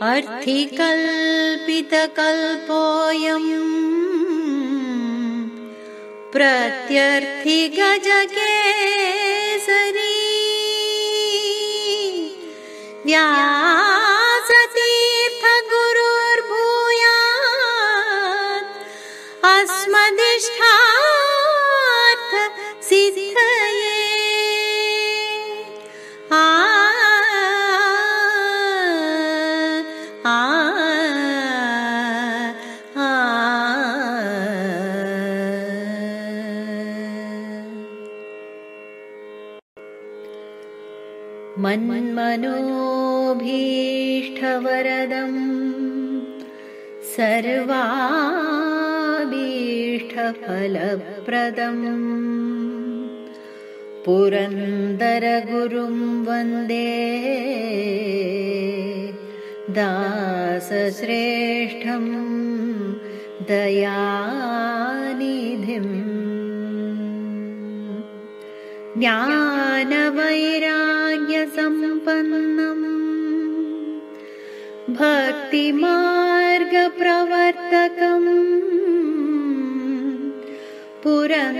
अर्थिकल्पितकल्पोऽयम् प्रत्यर्थिगजकेसरी व्या सर्वाभीष्टफलप्रदम् पुरन्दरगुरुं वन्दे दासश्रेष्ठं दयानिधिम्। ज्ञानवैराग्यसम्पन्नम् भक्तिमार्गप्रवर्तकम् പുറം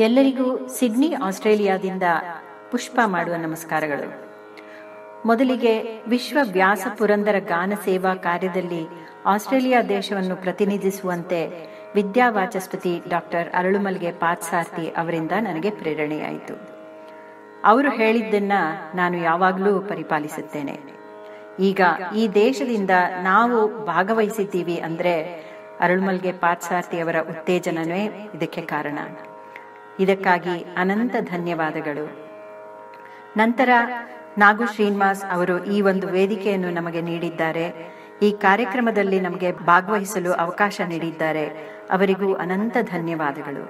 ಎಲ್ಲರಿಗೂ ಸಿಡ್ನಿ, ಆಸ್ಟ್ರೇಲಿಯಾದಿಂದ ಪುಷ್ಪ ಮಾಡುವ ನಮಸ್ಕಾರಗಳು. ಮೊದಲಿಗೆ ವಿಶ್ವ ವ್ಯಾಸ ಪುರಂದರ ಗಾನ ಸೇವಾ ಕಾರ್ಯದಲ್ಲಿ ಆಸ್ಟ್ರೇಲಿಯಾ ದೇಶವನ್ನು ಪ್ರತಿನಿಧಿಸುವಂತೆ ವಿದ್ಯಾವಾಚಸ್ಪತಿ ಡಾಕ್ಟರ್ ಅರಳುಮಲ್ಗೆ ಪಾತ್ಸಾರ್ತಿ ಅವರಿಂದ ನನಗೆ ಪ್ರೇರಣೆಯಾಯಿತು. ಅವರು ಹೇಳಿದ್ದನ್ನ ನಾನು ಯಾವಾಗಲೂ ಪರಿಪಾಲಿಸುತ್ತೇನೆ. ಈಗ ಈ ದೇಶದಿಂದ ನಾವು ಭಾಗವಹಿಸಿದ್ದೀವಿ ಅಂದ್ರೆ ಅರುಳ್ಮಲ್ಗೆ ಪಾತ್ಸಾರ್ತಿ ಅವರ ಉತ್ತೇಜನವೇ ಇದಕ್ಕೆ ಕಾರಣ. ಇದಕ್ಕಾಗಿ ಅನಂತ ಧನ್ಯವಾದಗಳು. ನಂತರ ನಾಗು ಶ್ರೀನಿವಾಸ್ ಅವರು ಈ ಒಂದು ವೇದಿಕೆಯನ್ನು ನಮಗೆ ನೀಡಿದ್ದಾರೆ. ಈ ಕಾರ್ಯಕ್ರಮದಲ್ಲಿ ನಮಗೆ ಭಾಗವಹಿಸಲು ಅವಕಾಶ ನೀಡಿದ್ದಾರೆ. ಅವರಿಗೂ ಅನಂತ ಧನ್ಯವಾದಗಳು.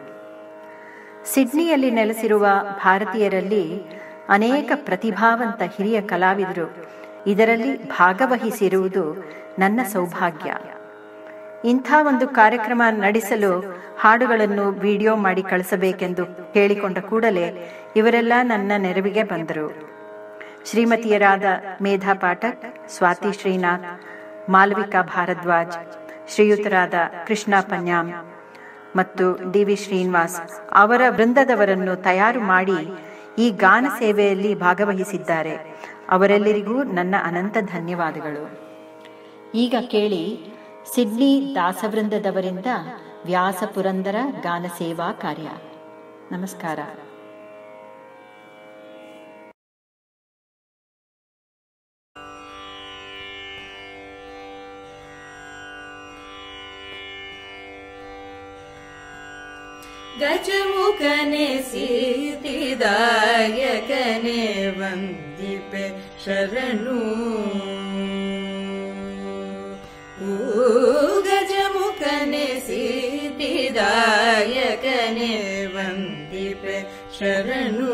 ಸಿಡ್ನಿಯಲ್ಲಿ ನೆಲೆಸಿರುವ ಭಾರತೀಯರಲ್ಲಿ ಅನೇಕ ಪ್ರತಿಭಾವಂತ ಹಿರಿಯ ಕಲಾವಿದರು ಇದರಲ್ಲಿ ಭಾಗವಹಿಸಿರುವುದು ನನ್ನ ಸೌಭಾಗ್ಯ. ಇಂಥ ಒಂದು ಕಾರ್ಯಕ್ರಮ ನಡೆಸಲು ಹಾಡುಗಳನ್ನು ವಿಡಿಯೋ ಮಾಡಿ ಕಳಿಸಬೇಕೆಂದು ಕೇಳಿಕೊಂಡ ಕೂಡಲೇ ಇವರೆಲ್ಲ ನನ್ನ ನೆರವಿಗೆ ಬಂದರು. ಶ್ರೀಮತಿಯರಾದ ಮೇಧಾ ಪಾಠಕ್, ಸ್ವಾತಿ ಶ್ರೀನಾಥ್, ಮಾಲವಿಕಾ ಭಾರದ್ವಾಜ್, ಶ್ರೀಯುತರಾದ ಕೃಷ್ಣ ಪನ್ಯಾಮ್ ಮತ್ತು ಡಿ ವಿ ಶ್ರೀನಿವಾಸ್ ಅವರ ವೃಂದದವರನ್ನು ತಯಾರು ಮಾಡಿ ಈ ಗಾನ ಸೇವೆಯಲ್ಲಿ ಭಾಗವಹಿಸಿದ್ದಾರೆ. ಅವರೆಲ್ಲರಿಗೂ ನನ್ನ ಅನಂತ ಧನ್ಯವಾದಗಳು. ಈಗ ಕೇಳಿ ಸಿಡ್ನಿ ದಾಸವೃಂದದವರಿಂದ ವ್ಯಾಸ ಪುರಂದರ ಗಾನ ಸೇವಾ ಕಾರ್ಯ ನಮಸ್ಕಾರ ಗಜಮುಖನೆ ಸೀತಿದಾಯಕನೆ ವಂದಿಪೆ ಶರಣು गजमुखने गजमुने वन्दिप शरणु।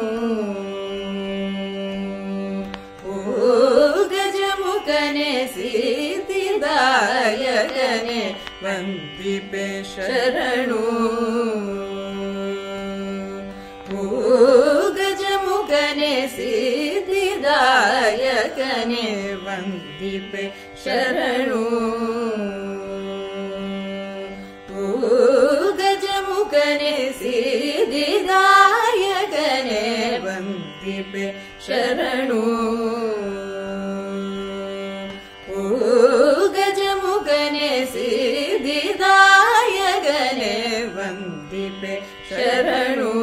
गजमुखने गजमुने सि शरणु। गजमुखने गजमुने सि दिदायगने गणे सिदिदाय गने वन्दीपे शरणो। गजमुगणे गजमु गणे सिदिदायगने वन्दीपे शरणो।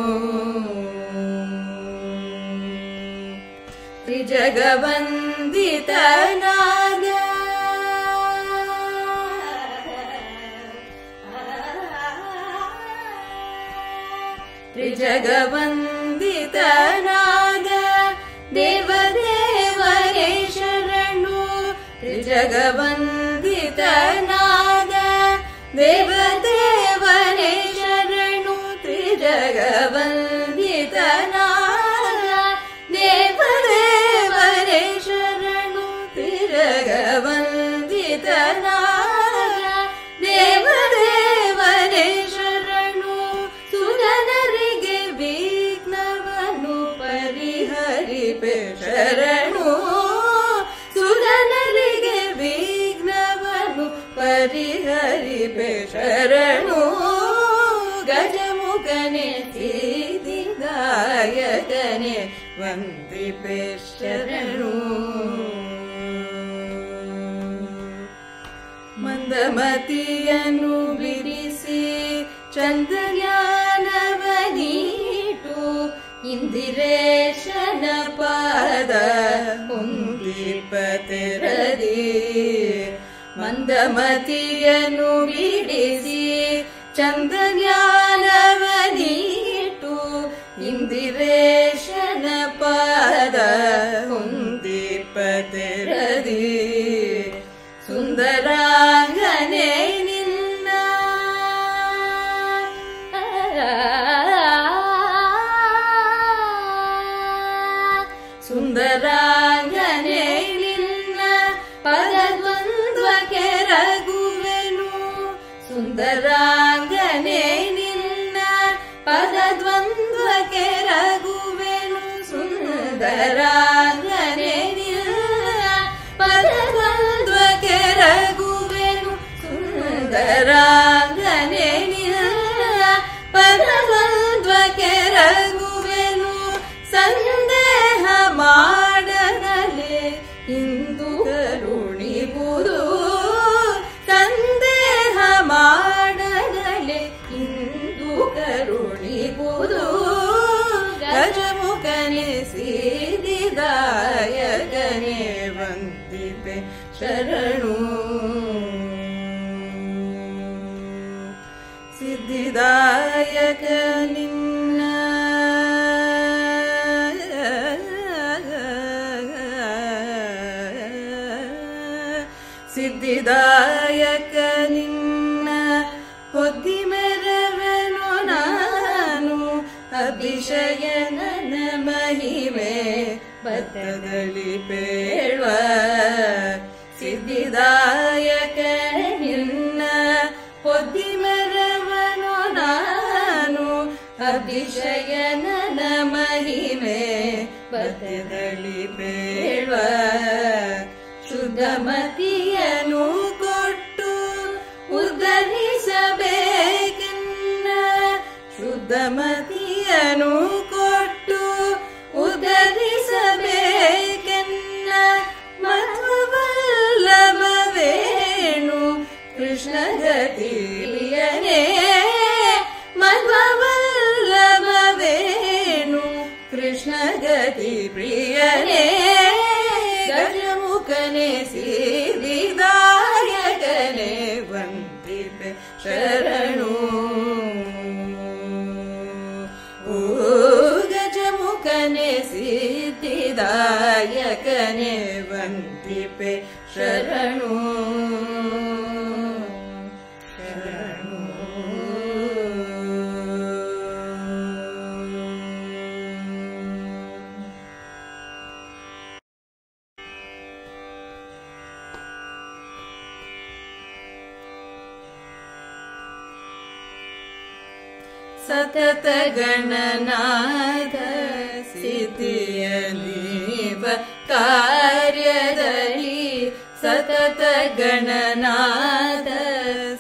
जगवन्दिता जगवन्दता नाग देवदेवाने शरणु त्रिजगवन्दता नाग देवदेवाने शरणु त्रिजगवन् ಪರಿಹರಿಪೆ ಶರಣು ಗಜಮುಖನೆ ಸಿದ್ಧಿದಾಯಕನೆ ವಂದಿಪೆ ಶರಣು ಮಂದಮತಿಯನ್ನು ಬಿಡಿಸಿ ಚಂದ್ರಯಾನವನೀಟು ಇಂದಿರೇಶನ ಪಾದ ಕುಂದೀಪತೆರದಿ ಮಂದಮತಿಯನ್ನು ಬಿಡಿಸಿ ಚಂದ್ರಯಾನವನೀಟು ಸುಂದರಾಂಗನೆ ನಿನ್ನ ಪದದ್ವಂದ್ವ ಕೆರಗುವೆನು ಸುಂದರಾಂಗನೆ ನಿನ್ನ ಪದದ್ವಂದ್ವ ಸುಂದರ ಸುಂದರಾಂಗನೆ ಬತ್ತದಲ್ಲಿ ಸಿದ್ಧಿದಾಯಕ ನಿನ್ನ ಮೆರವನು ನಾನು ಅಭಿಷಯನನ ಮಹಿಮೆ ಪೇಳುವ ಶುದ್ಧಮತಿಯನು ಕೊಟ್ಟು ಉದ್ಧರಿಸಬೇಕಿನ್ನ ಶುದ್ಧಮತಿಯನು शरणो गजमुखने सिद्धिदायकने वन्दिपे शरणो। सतत गणनाथ व कार्यदली सतत गणनाथ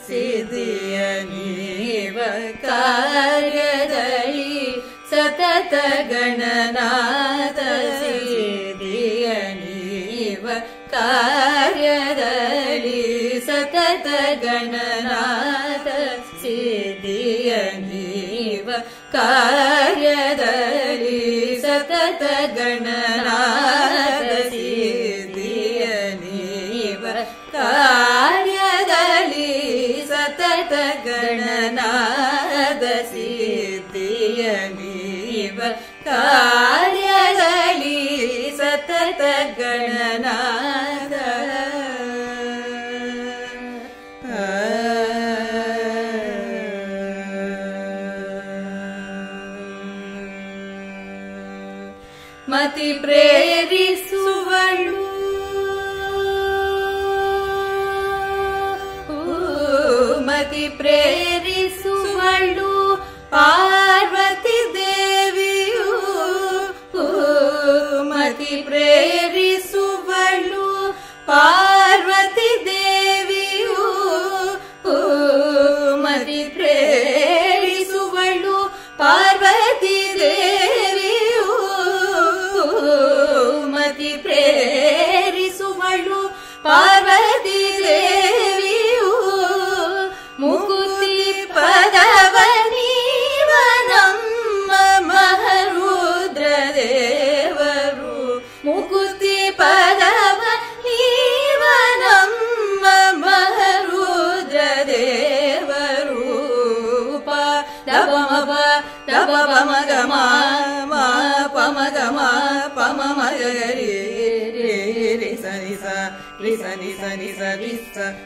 सिलिव कार्यदली सतत गणनाथ गणनादीयनि वार्यदलि सतत गण कार्यदरी सततगण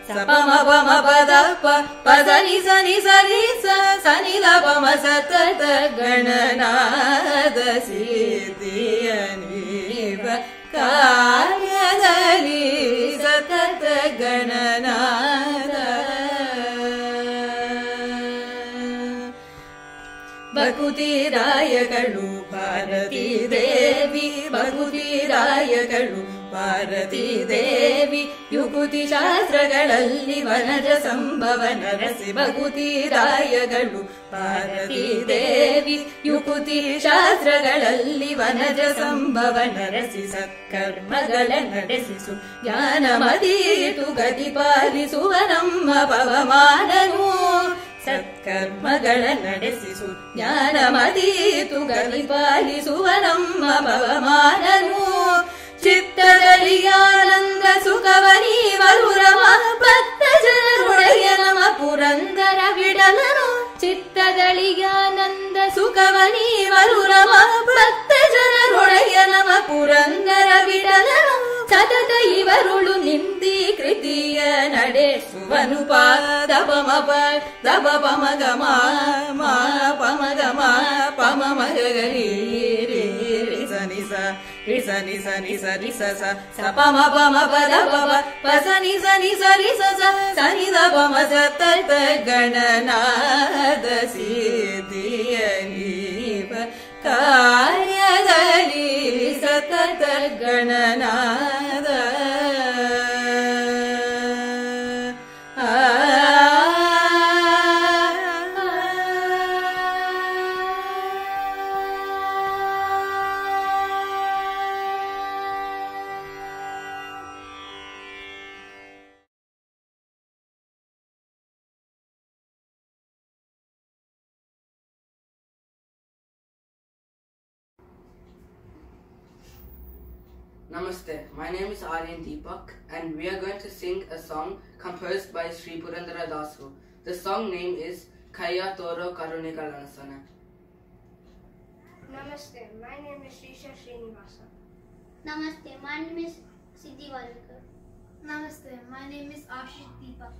पमपमपद पदनि सनि सनि सनि लम सतत गणना दशि देव नार्य नी गत गणना देवी भगुतीराय ಭಾರತೀ ದೇವಿ ಯುಗುತಿ ಶಾಸ್ತ್ರಗಳಲ್ಲಿ ವನಜ ಸಂಭವ ನರಸಿ ಭಕುತಿರಾಯಗಳು ಭಾರತಿ ದೇವಿ ಯುಗುತಿ ಶಾಸ್ತ್ರಗಳಲ್ಲಿ ವನಜ ಸಂಭವ ನರಸಿ ಸತ್ಕರ್ಮಗಳ ನಡೆಸಿಸು. ಜ್ಞಾನ ಮದೀತು ಗತಿ ಪಾಲಿಸುವ ನಮ್ಮ ಪವಮಾನನು ಸತ್ಕರ್ಮಗಳ ನಡೆಸಿಸು. ಜ್ಞಾನ ಮದೀತು ಗತಿ ಪಾಲಿಸುವ ನಮ್ಮ ಭವಮಾನನು. ಚಿತ್ತದಲ್ಲಿ ಆನಂದ ಸುಖವನಿ ವರುರಮ ಭಕ್ತ ಜನರೊಡೆಯ ನಮ ಪುರಂದರ ವಿಡಲನು ಚಿತ್ತಗಳಿಗಾನಂದ ಸುಖವನಿ ವರುರಮ ಭಕ್ತ ಜನರೊಡೆಯ ನಮ ಪುರಂದರ ವಿಡಲನು ಸತತ ಇವರುಳು ನಿಂದಿ ಕೃತಿಯ ನಡೆಸುವನು ಪಾದಪ ಮಪ ದಪ ಪಮ ಗಮ ಮ ಪಮ ಗಮ ಪಮ ಮಗ ಗರಿ ರೇ ರಿ ಸ सनि सनि सरि सस सपम पसनि सनि सरि सस सनि सपम सतत गणनाद सि दियलीप कार्य लि सतत गणनाद। Namaste, my name is Aryan Deepak and we are going to sing a song composed by Sri Purandara Dasu. The song name is Kaya Toro Karunika Lanasana. Namaste, my name is Srisha Srinivasa. Namaste, my name is Siddhi Valkar. Namaste, my name is Ashish Deepak.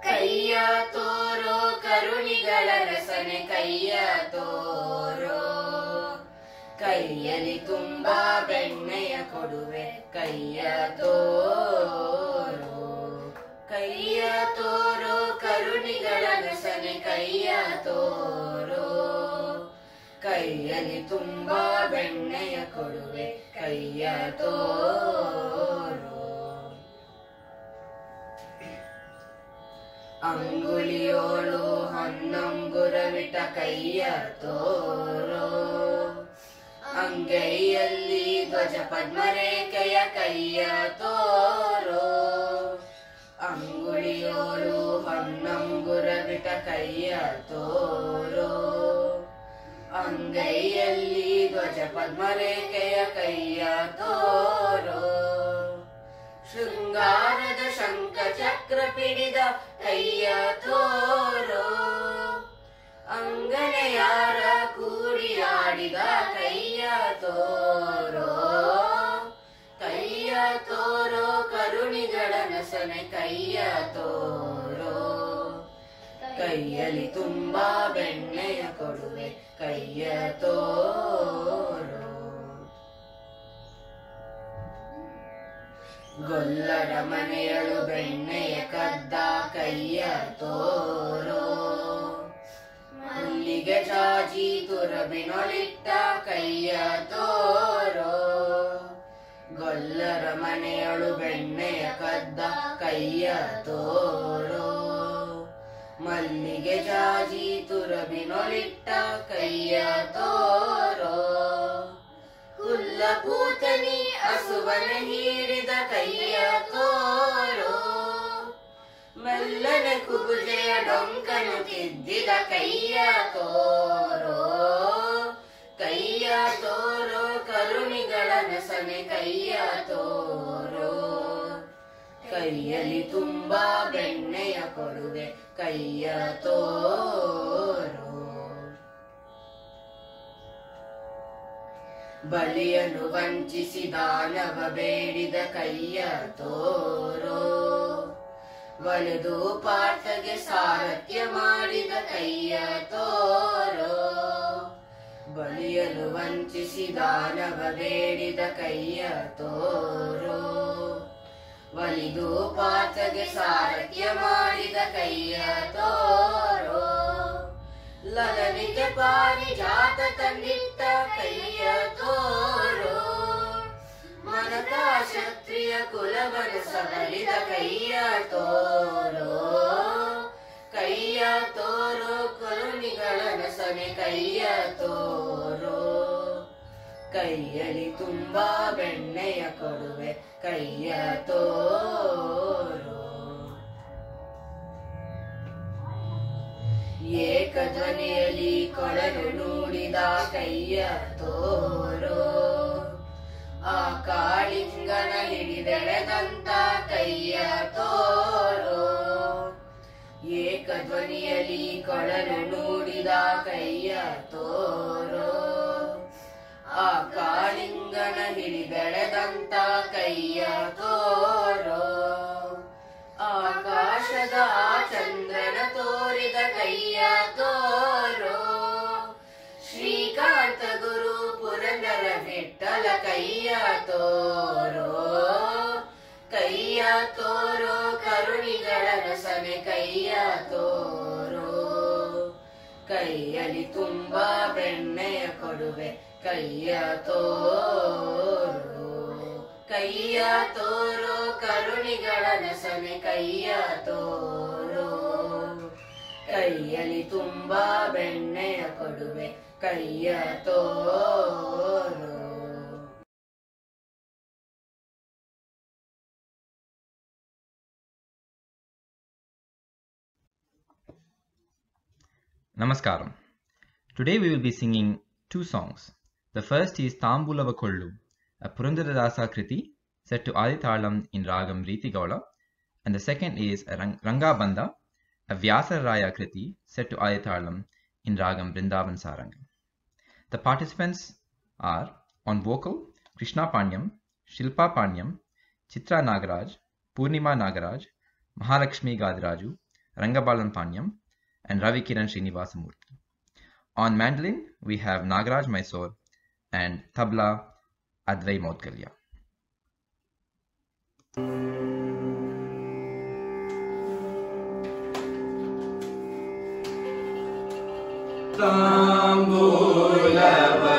Kaya Toro Karunika Lanasana Kaya Toro ಕೈಯಲ್ಲಿ ತುಂಬಾ ಬೆಣ್ಣೆಯ ಕೊಡುವೆ, ಕೈಯ ತೋರು. ಕೈಯ ತೋರು, ಕರುಣಿಗಳ ರಸನೆ ಕೈಯ ತೋರು. ಕೈಯಲ್ಲಿ ತುಂಬಾ ಬೆಣ್ಣೆಯ ಕೊಡುವೆ, ಕೈಯ ತೋರೋ. ಅಂಗುಳಿಯೋಳು ಹನ್ನೊಂಗುರವಿಟ ಕೈಯ ತೋರೋ. ಅಂಗೈಯಲ್ಲಿ ಧ್ವಜ ಪದ್ಮರೇಖೆಯ ಕೈಯ ತೋರೋ. ಅಂಗುಳಿಯೋರು ಹೊನ್ನಂಗುರ ಬಿಟ ಕೈಯ ತೋರೋ. ಅಂಗೈಯಲ್ಲಿ ಧ್ವಜ ಪದ್ಮರೇಖೆಯ ಕೈಯ ತೋರೋ. ಶೃಂಗಾರದ ಶಂಖ ಚಕ್ರ ಪಿಡಿದ ಕೈಯ ತೋರೋ. ಅಂಗನೆಯಾರ ಕೂಡಿಯಾಡಿದ ಕೈಯ ತೋರೋ, ಕೈಯ ತೋರೋ ಕರುಣಿಗಳ ನಸನೆ ಕೈಯ ತೋರೋ. ಕೈಯಲ್ಲಿ ತುಂಬಾ ಬೆಣ್ಣೆಯ ಕೊಡುವೆ ಕೈಯ ತೋರೋ. ಗೊಲ್ಲರ ಮನೆಯಳು ಬೆಣ್ಣೆಯ ಕದ್ದ ಕೈಯ ತೋರೋ. ಮಲ್ಲಿಗೆ ಜಾಜಿ ತುರಬಿನೊಳಿಟ್ಟ ಕೈಯ ತೋರೋ. ಗೊಲ್ಲರ ಮನೆಯಳು ಬೆಣ್ಣೆಯ ಕದ್ದ ಕೈಯ ತೋರೋ. ಮಲ್ಲಿಗೆ ಜಾಜಿ ತುರಬಿನೊಳಿಟ್ಟ ಕೈಯ ತೋರೋ. ಹುಲ್ಲ ಕೂತನಿ ಹಸುವನ ಹೀರಿದ ಕೈಯ ತೋರೋ. ಮೆಲ್ಲನೆ ಕುಬುಜೆಯ ಡೊಂಕನು ತಿದ್ದಿದ ಕೈಯ ತೋರೋ. ಕೈಯ ತೋರೋ, ಕರುಣಿಗಳ ನಸನೆ ಕೈಯ ತೋರೋ. ಕೈಯಲ್ಲಿ ತುಂಬಾ ಬೆಣ್ಣೆಯ ಕೊಡುವೆ ಕೈಯ ತೋರೋ. ಬಲಿಯನ್ನು ವಂಚಿಸಿ ದಾನವ ಬೇಡಿದ ಕೈಯ ತೋರೋ. ಒಲೆದು ಪಾರ್ಥಗೆ ಸಾರಥ್ಯ ಮಾಡಿದ ಕೈಯ ತೋರೋ. ಬಲಿಯಲು ವಂಚಿಸಿ ದಾನವ ಬೇಡಿದ ಕೈಯ ತೋರೋ. ಒಲಿದು ಪಾರ್ಥಗೆ ಸಾರಥ್ಯ ಮಾಡಿದ ಕೈಯ ತೋರೋ. ಲಲನಿಗೆ ಪಾರಿಜಾತ ತಂದಿತ್ತ ಕೈಯ ತೋರೋ. ಮನತ ಕ್ಷತ್ರಿಯ ಕುಲವನ ಸಬಲಿದ ಕೈಯ ತೋರೋ. ಕೈಯ ತೋರೋ, ಕರುಣಿಗಳ ಸನೆ ಕೈಯ ತೋರೋ. ಕೈಯಲ್ಲಿ ತುಂಬಾ ಬೆಣ್ಣೆಯ ಕೊಡುವೆ ಕೈಯ ತೋರೋ. ಏಕಧ್ವನಿಯಲ್ಲಿ ಕೊಳಲು ನೋಡಿದ ಕೈಯ ತೋರೋ. ಆ ಕಾಳಿಂಗನ ಹಿಡಿದೆಳೆದಂತ ಕೈಯ ತೋರೋ. ಏಕಧ್ವನಿಯಲ್ಲಿ ಕೊಳಲು ನೋಡಿದ ಕೈಯ ತೋರೋ. ಆ ಕಾಳಿಂಗನ ಹಿಡಿದೆಳೆದಂತ ಕೈಯ ತೋರೋ. ಆಕಾಶದ ಆ ಚಂದ್ರನ ತೋರಿದ ಕೈಯ ತೋರೋ ವಿಠಲ ಕೈಯ ತೋರೋ. ಕೈಯ ತೋರೋ, ಕರುಣಿಗಳ ರಸನೆ ಕೈಯ ತೋರೋ. ಕೈಯಲ್ಲಿ ತುಂಬಾ ಬೆಣ್ಣೆಯ ಕೊಡುವೆ ಕೈಯ ತೋರೋ. ಕೈಯ ತೋರೋ, ಕರುಣಿಗಳ ನಸನೆ ಕೈಯ ತೋರೋ. ಕೈಯಲ್ಲಿ ತುಂಬಾ ಬೆಣ್ಣೆಯ ಕೊಡುವೆ ಕೈಯ ತೋರೋ. Namaskaram. Today we will be singing two songs. The first is Tambulava Kollu, a Purandaradasa Kriti set to Adithalam in Ragam Riti Gaula, and the second is a Rang- Rangabandha, a Vyasaraya Kriti set to Adithalam in Ragam Vrindavan Sarangam. The participants are on vocal Krishna Panyam, Shilpa Panyam, Chitra Nagaraj, Purnima Nagaraj, Mahalakshmi Gadiraju, Rangabalan Panyam, and Ravi Kiran Srinivasamurthy. On mandolin, we have Nagaraj Mysore and tabla Advai Modgalya. Namaste.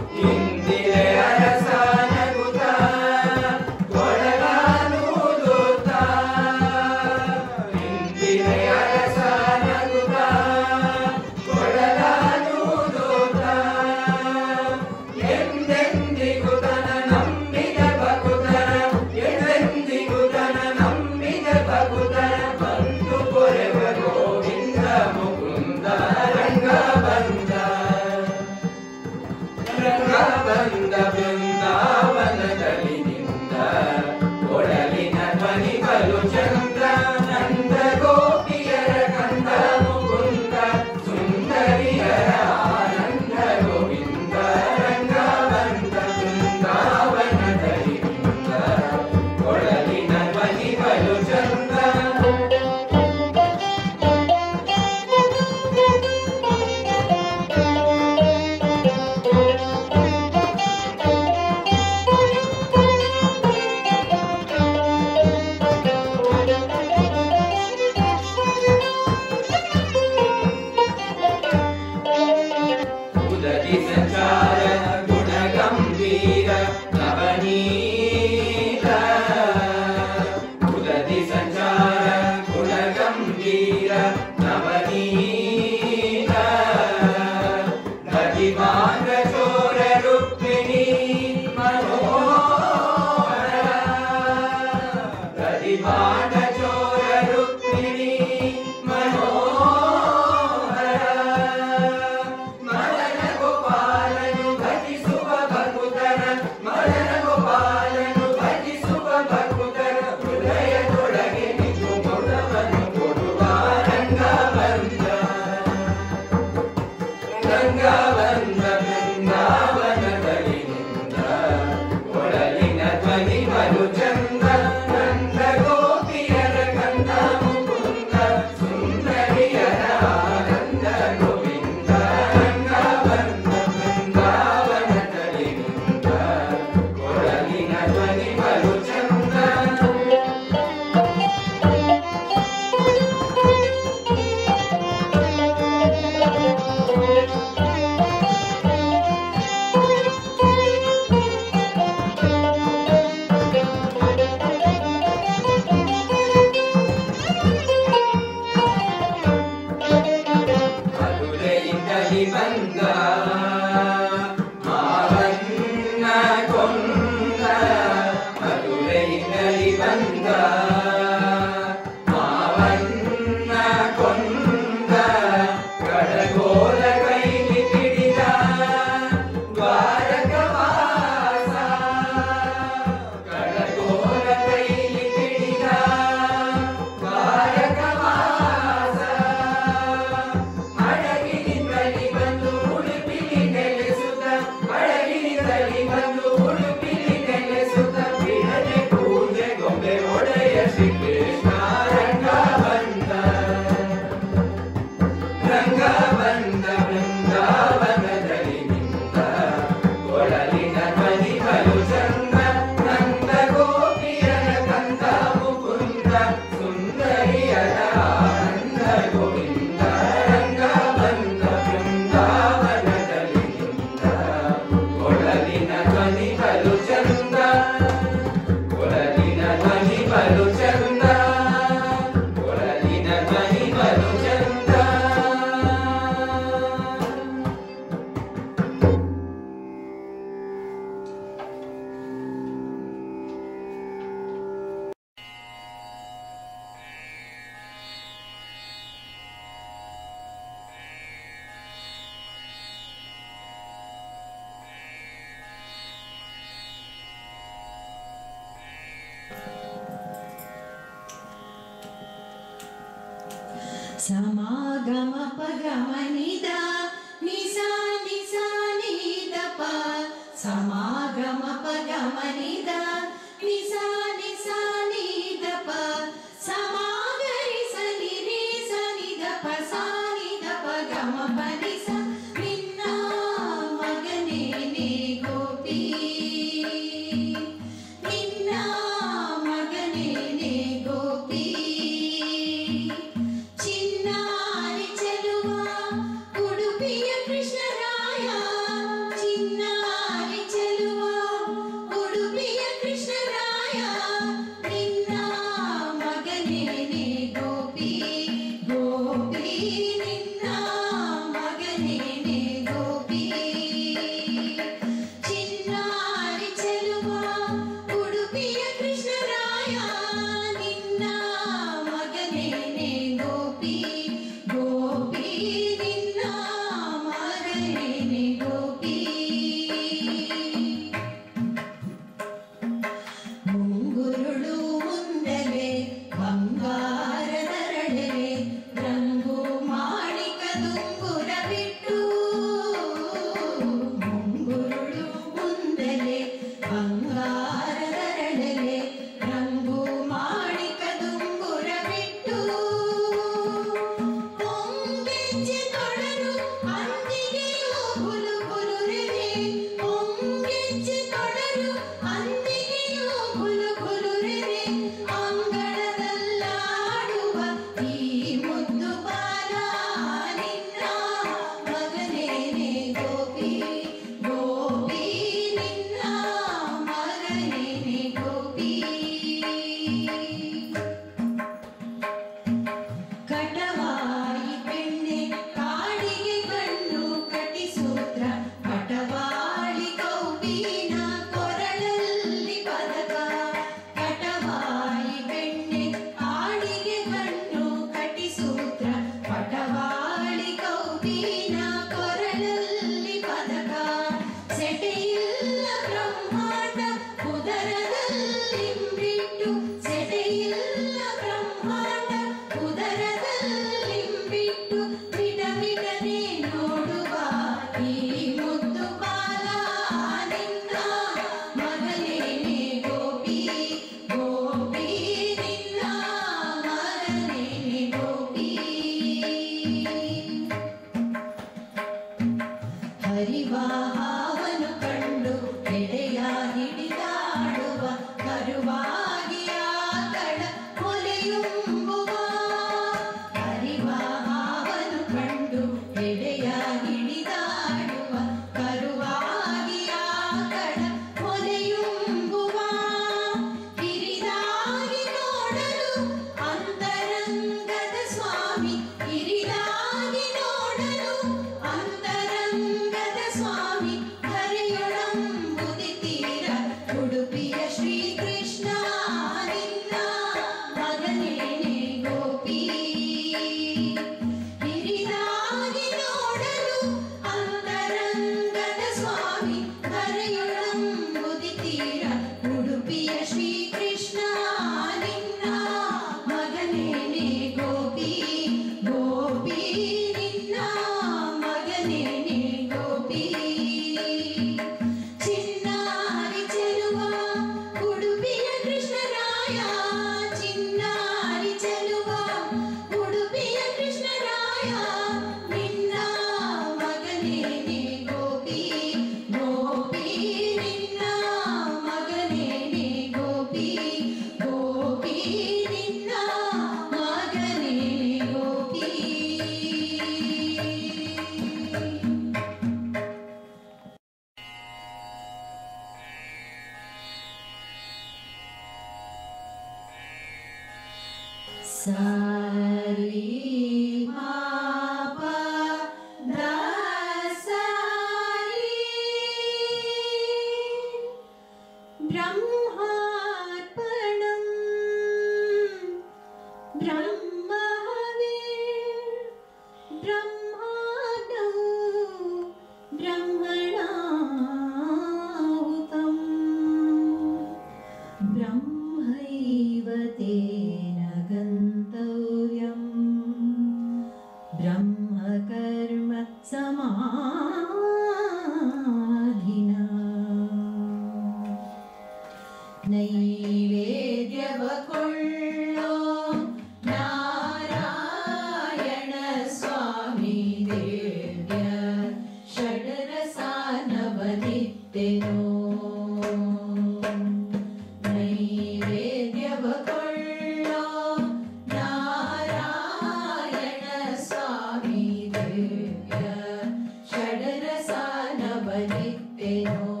sana bani pe no.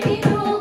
Thank you.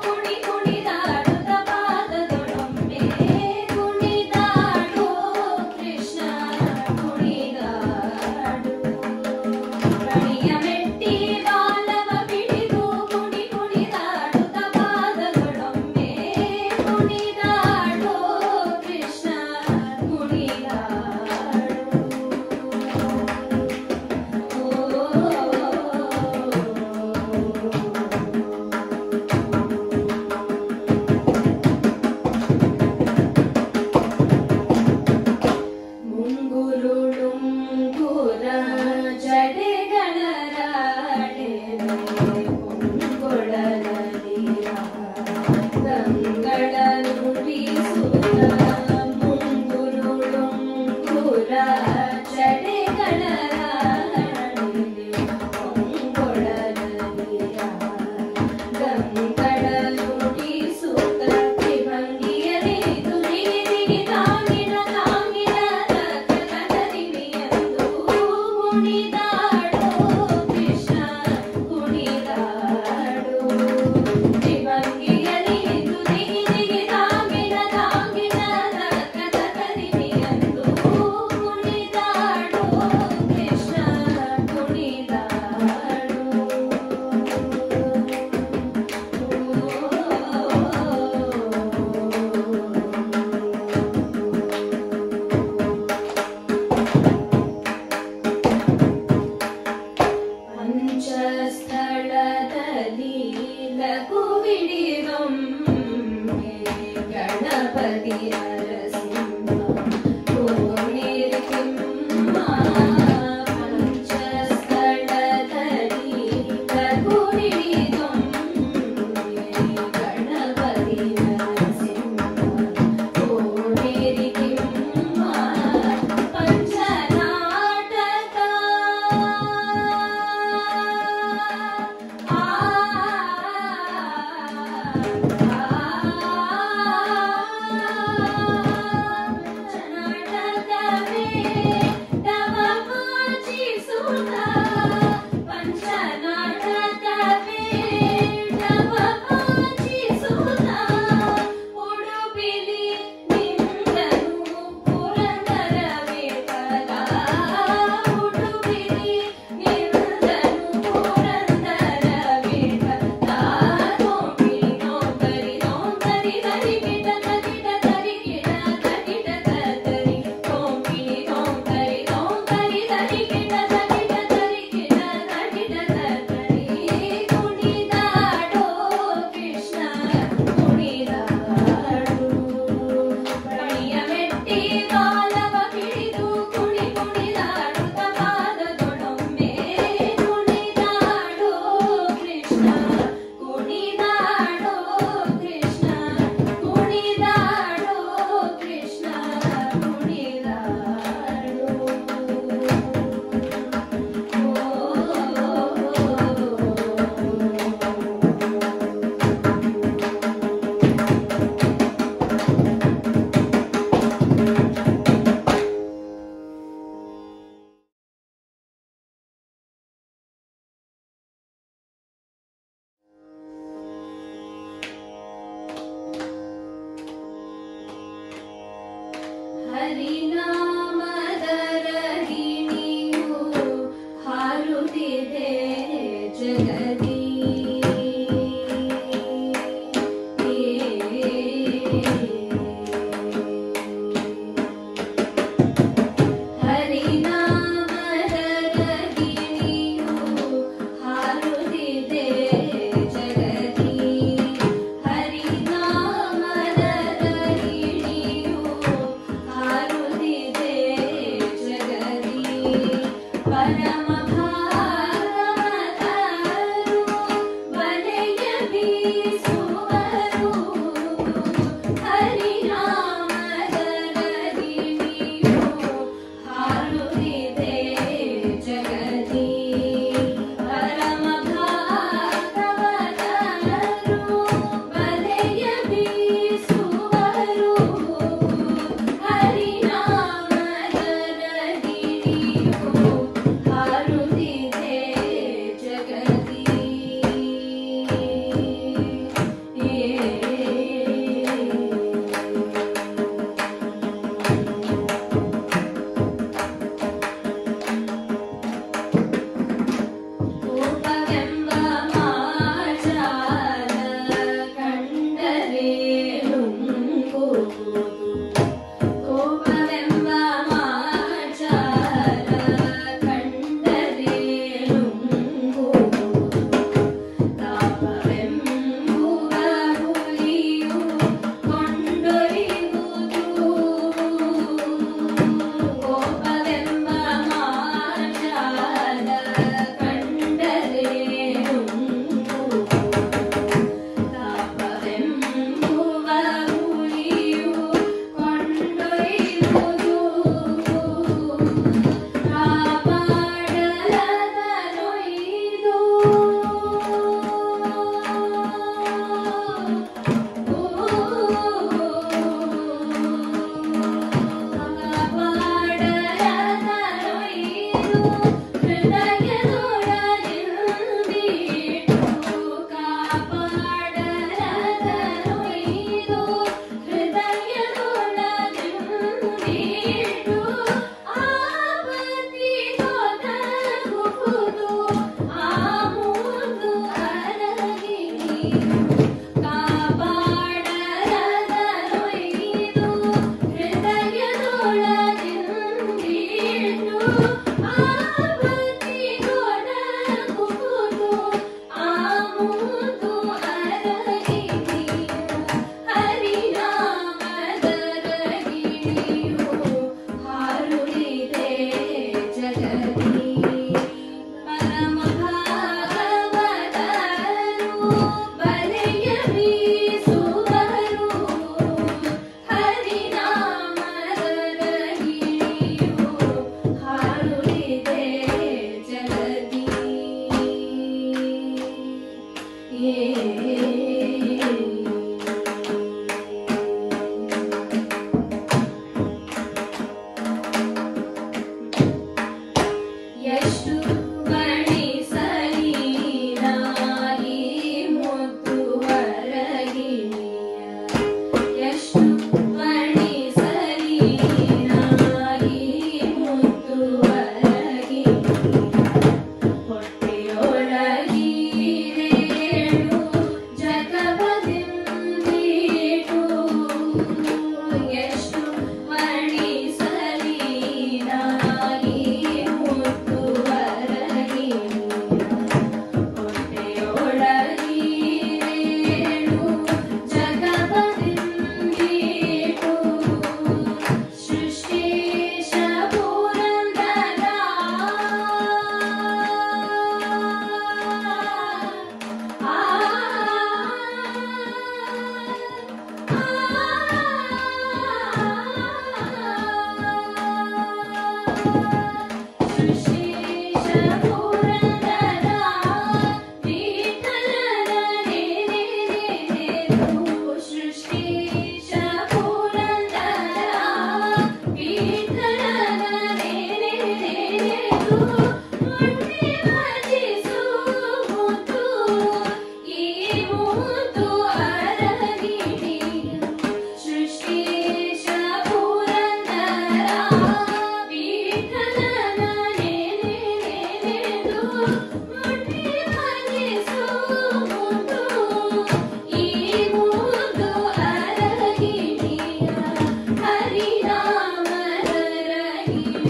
Thank you.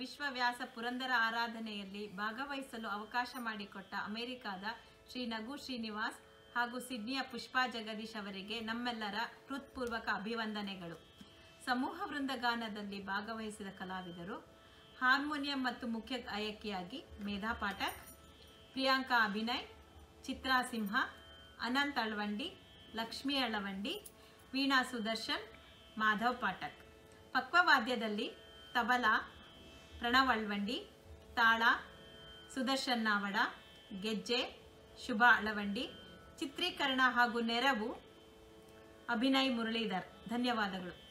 ವರ್ಷದ ವಿಶ್ವ ವ್ಯಾಸ ಪುರಂದರ ಆರಾಧನೆಯಲ್ಲಿ ಭಾಗವಹಿಸಲು ಅವಕಾಶ ಮಾಡಿಕೊಟ್ಟ ಅಮೆರಿಕಾದ ಶ್ರೀ ನಗು ಶ್ರೀನಿವಾಸ್ ಹಾಗೂ ಸಿಡ್ನಿಯ ಪುಷ್ಪಾ ಜಗದೀಶ್ ಅವರಿಗೆ ನಮ್ಮೆಲ್ಲರ ಹೃತ್ಪೂರ್ವಕ ಅಭಿವಂದನೆಗಳು. ಸಮೂಹ ವೃಂದಗಾನದಲ್ಲಿ ಭಾಗವಹಿಸಿದ ಕಲಾವಿದರು ಹಾರ್ಮೋನಿಯಂ ಮತ್ತು ಮುಖ್ಯ ಗಾಯಕಿಯಾಗಿ ಮೇಧಾ ಪಾಠಕ್, ಪ್ರಿಯಾಂಕಾ ಅಭಿನಯ್, ಚಿತ್ರಾ ಸಿಂಹ, ಅನಂತ್ ಅಳವಂಡಿ, ಲಕ್ಷ್ಮೀ ಅಳವಂಡಿ, ವೀಣಾ ಸುದರ್ಶನ್, ಮಾಧವ್ ಪಾಠಕ್. ಪಕ್ವವಾದ್ಯದಲ್ಲಿ ತಬಲಾ ಪ್ರಣವ್ ಅಳ್ವಂಡಿ ತಾಳ ಸುದರ್ಶನ್ ನಾವಡ ಗೆಜ್ಜೆ ಶುಭ ಅಳವಂಡಿ ಚಿತ್ರೀಕರಣ ಹಾಗೂ ನೆರವು ಅಭಿನಯ್ ಮುರಳೀಧರ್. ಧನ್ಯವಾದಗಳು.